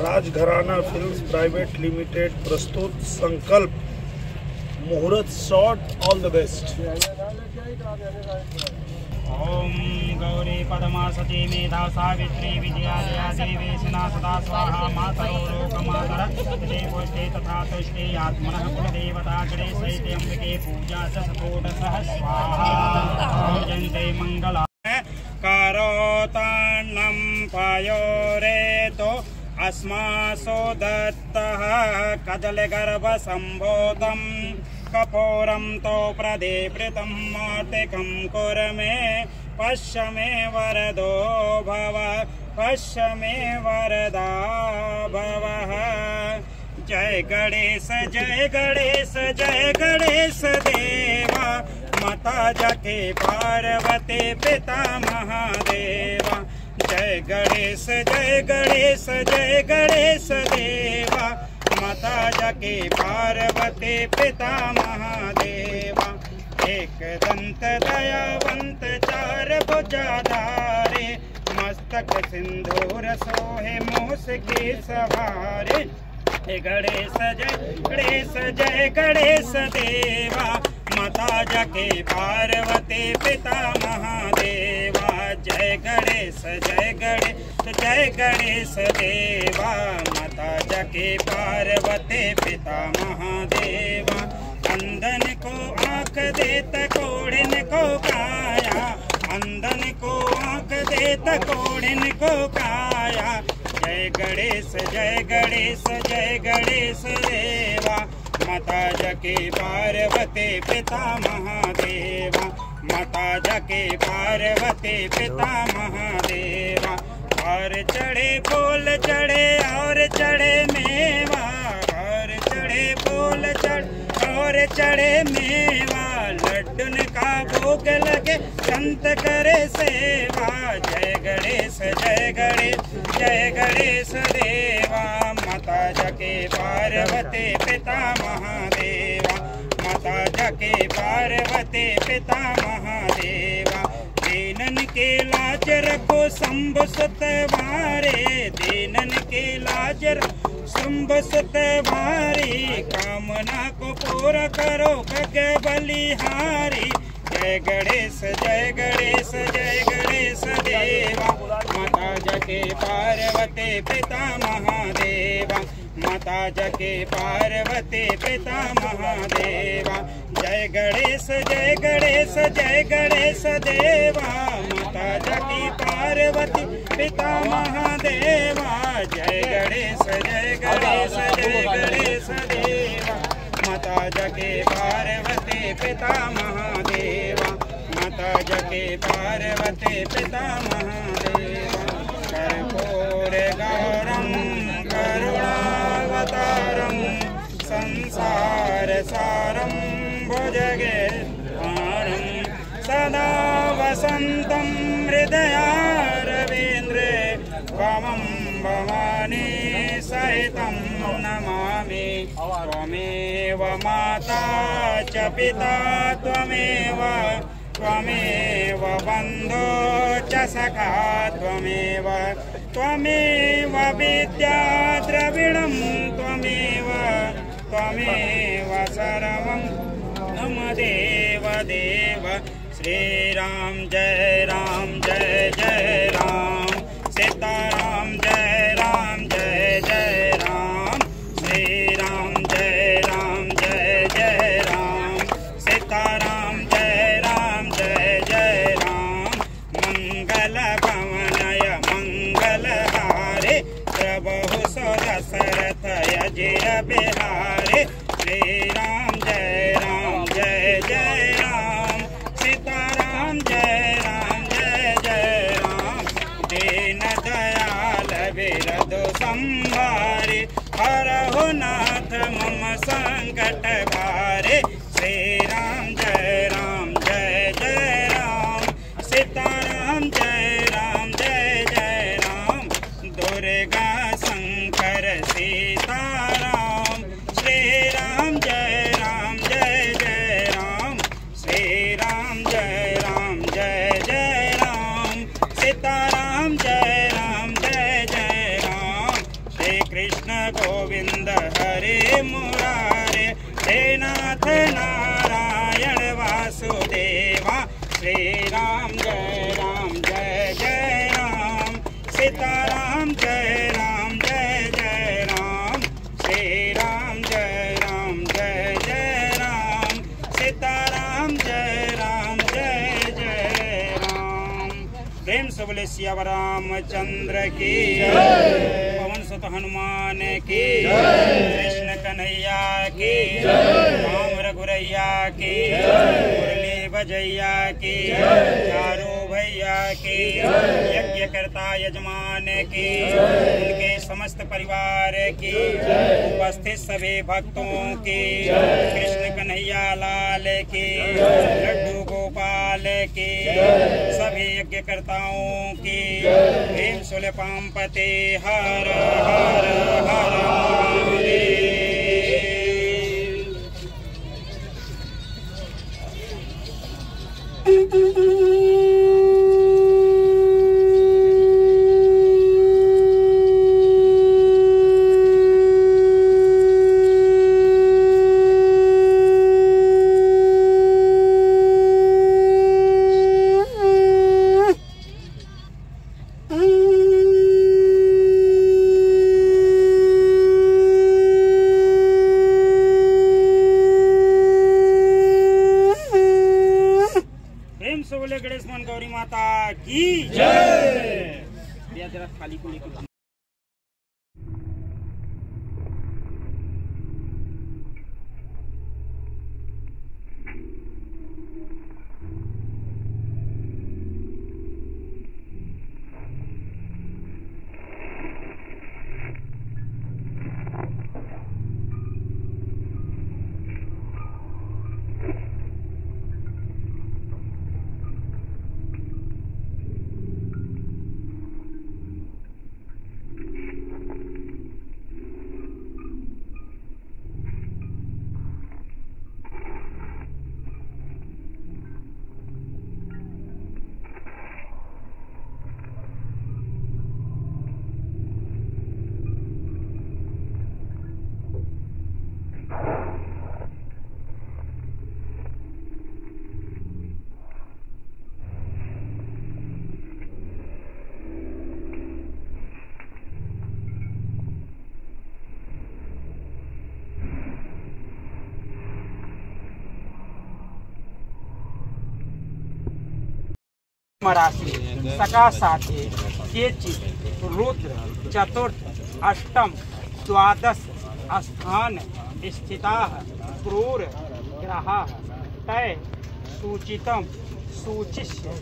राजघराना films private limited प्रस्तुत संकल्प। मुहूर्त शॉट ऑल द बेस्ट। ॐ गौरी पदमा सती मेधा सावित्री विजयालया देवेशना सदा स्वाहा मातरो लोकमातर देवोष्टे तथा तुष्टे आत्मनः कुलदेवताग्रे सहिते अम्बिके पूजा च सकोटसः स्वाहा। पूजन्ते मङ्गला करोतान्नं अस्मासो दत्तः कदलगर्भसम्भूतम्। कपोरं तौ प्रदीपृतं मातिकं कुर मे। पश्य मे वरदो भव। पश्य मे वरदा भवः। जय गणेश जय गणेश जय गणेश देवा। माता जके पार्वती पिता महादेवा। जय गणेश जय गणेश जय गणेश देवा। माता जके पार्वती पिता महादेवा। एक दंत दयावंत, चार भुजाधारे। मस्तक सिंधूर सोहे, मूस की सवारे। गणेश, जय गणेश जय गणेश देवा। माता जके पार्वती पिता महादेवा। जय गणेश जय गणेश जय गणेश देवा। माता जके पार्वती पिता महादेवा। अंधन को आँख देत, कोड़िन को काया। अंधन को आँख देत, कोड़िन को काया। जय गणेश जय गणेश जय गणेश देवा। माता जके पार्वती पिता महादेवा। माता जके पार्वती पिता महादेवा। और चढ़े फूल चढ़े और चढ़े मेवा। और चढ़े फूल चढ़ और चढ़े मेवा। लड्डुन का भोग लगे, संत करे सेवा। जय गणेश जय गणेश जय गणेश देवा। माता जके पार्वती पिता महादेवा। माता जके पार्वती पिता महादेवा। दीनन के लाज रखो शंभ सुत वारे दीनन के लाज शुंभ सुत भारी कामना को पूरा करो खग बलिहारी। जय गणेश जय गणेश जय गणेश देवा। माता जके पार्वती पिता महादेवा। माता जके पार्वती पिता महादेवा। जय गणेश जय गणेश जय गणेश देवा। माता जकी पार्वती पिता महादेवा। जय गणेश जय गणेश जय गणेश देवा। जके पार्वती पिता महादेवा। माता जके पार्वती पिता महादेवा। कर्पूर गौरम करुणावतारम संसार सारम भुजगे सदा वसन्तं हृदयारविन्द्रे त्वमं भवानी सहितं नमामि। त्वमेव माता च पिता त्वमेव त्वमेव बन्धो च सखा त्वमेव त्वमेव विद्या द्रविणं त्वमेव त्वमेव सर्वं। नम देव देव श्रीराम जय राम जय जय राम हरे मुरारे हे नाथ नारायण वासुदेवा, श्री राम जय राम, जय जय राम, सीताराम जय राम, जय जय राम, श्री राम जय राम, जय जय राम, सीताराम जय राम, जय जय राम। प्रेम से बोले सियावर रामचंद्र की सुत हनुमान की। कृष्ण कन्हैया की। राम रघुरैया की। मुरली बजैया की। चारू भैया की। यज्ञ करता यजमान की। उनके समस्त परिवार की। उपस्थित सभी भक्तों की। कृष्ण कन्हैया लाल की। लड्डू गोपाल की। सभी यज्ञकर्ताओं की। भीम सुल पति हर हर हर महादेव प्रेम से बोले गणेश मन गौरी माता की जय। खाली को लेके राशि सका साथे केचित रुद्र, चतुर्थ, अष्टम, द्वादश स्थान स्थिता, क्रूर, ग्रह, तय, सूचितम, सूचिष्य